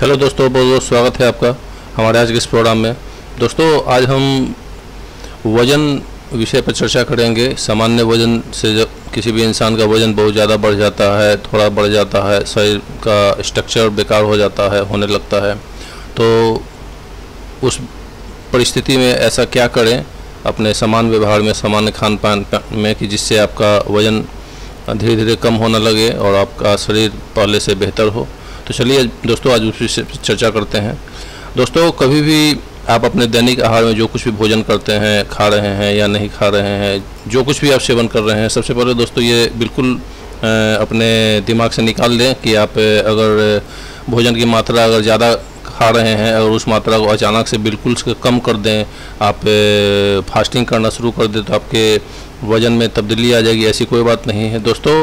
Hello दोस्तों, बहुत बहुत स्वागत है आपका हमारे आज के इस प्रोग्राम में। दोस्तों, आज हम वज़न विषय पर चर्चा करेंगे। सामान्य वज़न से जब किसी भी इंसान का वज़न बहुत ज़्यादा बढ़ जाता है, थोड़ा बढ़ जाता है, शरीर का स्ट्रक्चर बेकार हो जाता है, होने लगता है तो उस परिस्थिति में ऐसा क्या करें अपने समान व्यवहार में, सामान्य खान पान में कि जिससे आपका वज़न धीरे धीरे कम होने लगे और आपका शरीर पहले से बेहतर हो। तो चलिए दोस्तों, आज उस विषय चर्चा करते हैं। दोस्तों, कभी भी आप अपने दैनिक आहार में जो कुछ भी भोजन करते हैं, खा रहे हैं या नहीं खा रहे हैं, जो कुछ भी आप सेवन कर रहे हैं, सबसे पहले दोस्तों ये बिल्कुल अपने दिमाग से निकाल लें कि आप अगर भोजन की मात्रा अगर ज़्यादा खा रहे हैं, अगर उस मात्रा को अचानक से बिल्कुल से कम कर दें, आप फास्टिंग करना शुरू कर दें तो आपके वज़न में तब्दीली आ जाएगी, ऐसी कोई बात नहीं है। दोस्तों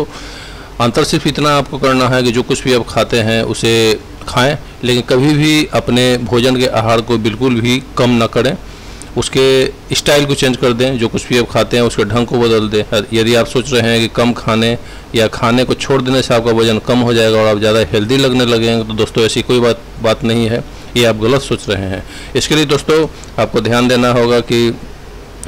अंतर सिर्फ़ इतना आपको करना है कि जो कुछ भी आप खाते हैं, उसे खाएँ, लेकिन कभी भी अपने भोजन के आहार को बिल्कुल भी कम ना करें। उसके स्टाइल को चेंज कर दें, जो कुछ भी आप खाते हैं, उसके ढंग को बदल दें। यदि आप सोच रहे हैं कि कम खाने या खाने को छोड़ देने से आपका वज़न कम हो जाएगा और आप ज़्यादा हेल्दी लगने लगेंगे तो दोस्तों, ऐसी कोई बात बात नहीं है। ये आप गलत सोच रहे हैं। इसके लिए दोस्तों, आपको ध्यान देना होगा कि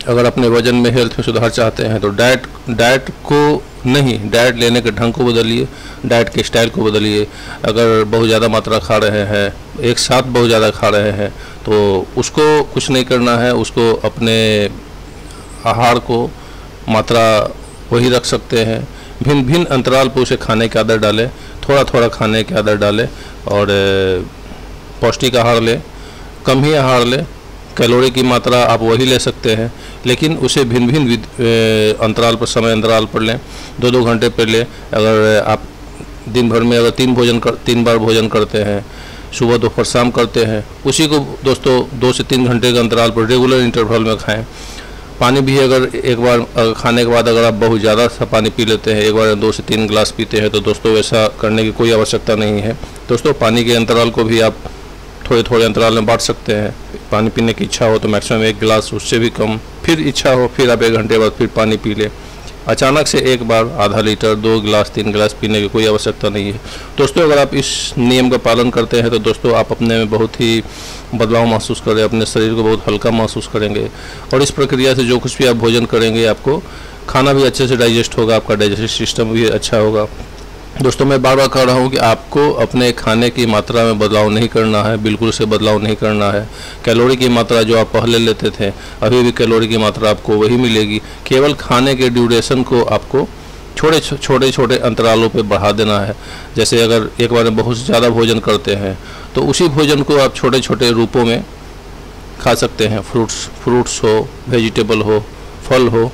अगर अपने वज़न में हेल्थ में सुधार चाहते हैं तो डाइट डाइट को नहीं डाइट लेने के ढंग को बदलिए डाइट के स्टाइल को बदलिए। अगर बहुत ज़्यादा मात्रा खा रहे हैं, एक साथ बहुत ज़्यादा खा रहे हैं तो उसको कुछ नहीं करना है, उसको अपने आहार को मात्रा वही रख सकते हैं। भिन्न भिन्न अंतराल पर उसे खाने की आदत डालें थोड़ा थोड़ा खाने की आदत डालें और पौष्टिक आहार लें, कम ही आहार लें कैलोरी की मात्रा आप वही ले सकते हैं, लेकिन उसे भिन्न भिन्न अंतराल पर, समय अंतराल पर लें दो दो घंटे पर लें। अगर आप दिन भर में अगर तीन भोजन कर, तीन बार भोजन करते हैं, सुबह, दोपहर, शाम करते हैं, उसी को दोस्तों दो से तीन घंटे के अंतराल पर रेगुलर इंटरवल में खाएँ। पानी भी अगर एक बार खाने के बाद अगर आप बहुत ज़्यादा सा पानी पी लेते हैं, एक बार दो से तीन गिलास पीते हैं तो दोस्तों वैसा करने की कोई आवश्यकता नहीं है। दोस्तों पानी के अंतराल को भी आप थोड़े थोड़े अंतराल में बांट सकते हैं। पानी पीने की इच्छा हो तो मैक्सिमम एक गिलास उससे भी कम। फिर इच्छा हो, फिर आप एक घंटे बाद फिर पानी पी लें। अचानक से एक बार आधा लीटर, दो गिलास, तीन गिलास पीने की कोई आवश्यकता नहीं है। दोस्तों, अगर आप इस नियम का पालन करते हैं तो दोस्तों, आप अपने में बहुत ही बदलाव महसूस करें, अपने शरीर को बहुत हल्का महसूस करेंगे। और इस प्रक्रिया से जो कुछ भी आप भोजन करेंगे, आपको खाना भी अच्छे से डाइजेस्ट होगा, आपका डाइजेस्टिव सिस्टम भी अच्छा होगा। दोस्तों, मैं बार बार कह रहा हूँ कि आपको अपने खाने की मात्रा में बदलाव नहीं करना है, बिल्कुल से बदलाव नहीं करना है। कैलोरी की मात्रा जो आप पहले लेते थे, अभी भी कैलोरी की मात्रा आपको वही मिलेगी। केवल खाने के ड्यूरेशन को आपको छोटे छोटे छोटे अंतरालों पे बढ़ा देना है। जैसे अगर एक बार में बहुत ज़्यादा भोजन करते हैं तो उसी भोजन को आप छोटे छोटे रूपों में खा सकते हैं। फ्रूट्स फ्रूट्स हो, वेजिटेबल हो, फल हो,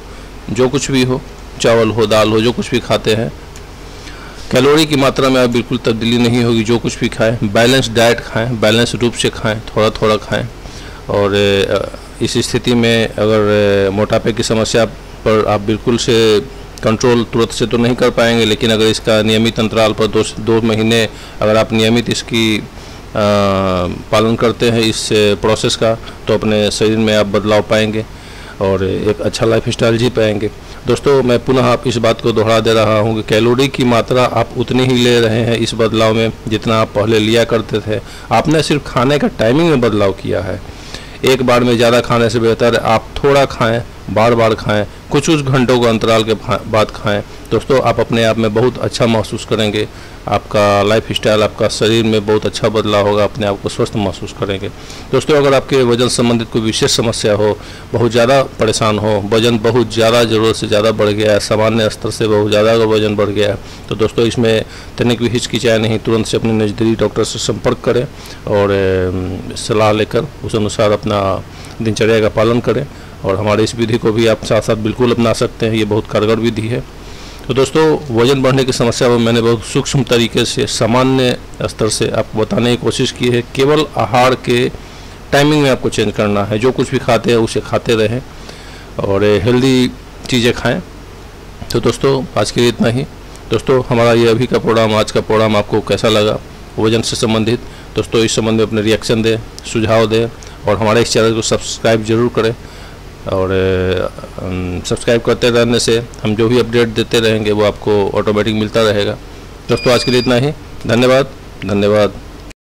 जो कुछ भी हो, चावल हो, दाल हो, जो कुछ भी खाते हैं कैलोरी की मात्रा में आप बिल्कुल तब्दीली नहीं होगी जो कुछ भी खाएँ बैलेंस डाइट खाएँ बैलेंस रूप से खाएँ थोड़ा थोड़ा खाएँ। और इस स्थिति में अगर मोटापे की समस्या पर आप बिल्कुल से कंट्रोल तुरंत से तो नहीं कर पाएँगे लेकिन अगर इसका नियमित अंतराल पर दो दो महीने अगर आप नियमित इसकी आ, पालन करते हैं इस प्रोसेस का तो अपने शरीर में आप बदलाव पाएँगे और एक अच्छा लाइफ स्टाइल जी पाएँगे। दोस्तों, मैं पुनः आप इस बात को दोहरा दे रहा हूँ कि कैलोरी की मात्रा आप उतनी ही ले रहे हैं इस बदलाव में जितना आप पहले लिया करते थे। आपने सिर्फ़ खाने का टाइमिंग में बदलाव किया है। एक बार में ज़्यादा खाने से बेहतर आप थोड़ा खाएँ बार बार खाएँ, कुछ कुछ घंटों के अंतराल के बाद खाएँ। दोस्तों, आप अपने आप में बहुत अच्छा महसूस करेंगे। आपका लाइफ स्टाइल आपका शरीर में बहुत अच्छा बदलाव होगा, अपने आप को स्वस्थ महसूस करेंगे। दोस्तों, अगर आपके वज़न संबंधित कोई विशेष समस्या हो, बहुत ज़्यादा परेशान हो, वज़न बहुत ज़्यादा ज़रूरत से ज़्यादा बढ़ गया है, सामान्य स्तर से बहुत ज़्यादा अगर वज़न बढ़ गया है तो दोस्तों, इसमें तनिक भी हिचकिचाए नहीं, तुरंत से अपने नज़दीकी डॉक्टर से संपर्क करें और सलाह लेकर उस अनुसार अपना दिनचर्या का पालन करें। और हमारे इस विधि को भी आप साथ साथ बिल्कुल अपना सकते हैं, ये बहुत कारगर विधि है। तो दोस्तों, वज़न बढ़ने की समस्या में मैंने बहुत सूक्ष्म तरीके से, सामान्य स्तर से आपको बताने की कोशिश की है। केवल आहार के टाइमिंग में आपको चेंज करना है। जो कुछ भी खाते हैं, उसे खाते रहें और हेल्दी चीज़ें खाएँ। तो दोस्तों, आज के लिए इतना ही। दोस्तों, हमारा ये अभी का प्रोग्राम आज का प्रोग्राम आपको कैसा लगा? वज़न से संबंधित। दोस्तों, इस संबंध में अपने रिएक्शन दें, सुझाव दें और हमारे इस चैनल को सब्सक्राइब ज़रूर करें। और सब्सक्राइब करते रहने से हम जो भी अपडेट देते रहेंगे वो आपको ऑटोमेटिक मिलता रहेगा। दोस्तों आज के लिए इतना ही। धन्यवाद। धन्यवाद।